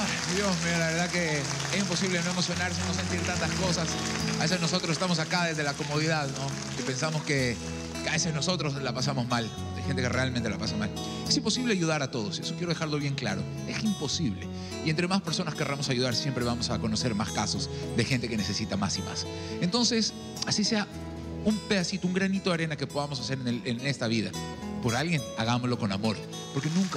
Ay, Dios mío, la verdad que es imposible no emocionarse, no sentir tantas cosas. A veces nosotros estamos acá desde la comodidad, ¿no? Y pensamos que, que a veces nosotros la pasamos mal. Hay gente que realmente la pasa mal. Es imposible ayudar a todos, eso quiero dejarlo bien claro. Es imposible. Y entre más personas querramos ayudar, siempre vamos a conocer más casos de gente que necesita más y más. Entonces, así sea un pedacito, un granito de arena que podamos hacer en, el- en esta vida, por alguien, hagámoslo con amor. Porque nunca